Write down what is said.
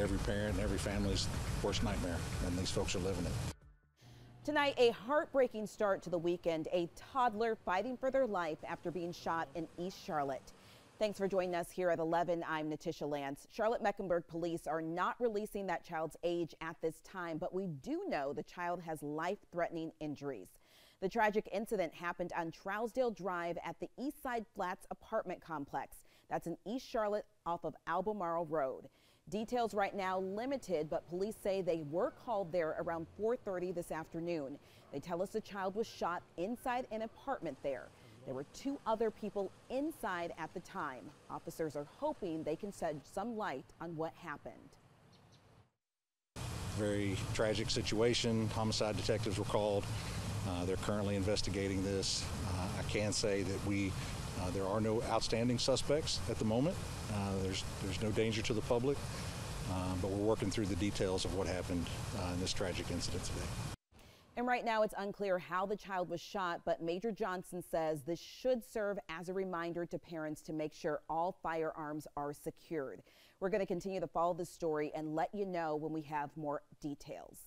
every parent every family's worst nightmare, and these folks are living it. Tonight, a heartbreaking start to the weekend. A toddler fighting for their life after being shot in East Charlotte. Thanks for joining us here at 11. I'm Natisha Lance. Charlotte Mecklenburg police are not releasing that child's age at this time, but we do know the child has life threatening injuries. The tragic incident happened on Trousdale Drive at the Eastside Flats apartment complex. That's in East Charlotte off of Albemarle Road. Details right now limited, but police say they were called there around 4.30 this afternoon. They tell us the child was shot inside an apartment there. There were two other people inside at the time. Officers are hoping they can shed some light on what happened. Very tragic situation. Homicide detectives were called. Uh, they're currently investigating this. Uh, I can say that we uh, there are no outstanding suspects at the moment. Uh, there's there's no danger to the public, uh, but we're working through the details of what happened uh, in this tragic incident today. And right now it's unclear how the child was shot, but Major Johnson says this should serve as a reminder to parents to make sure all firearms are secured. We're going to continue to follow the story and let you know when we have more details.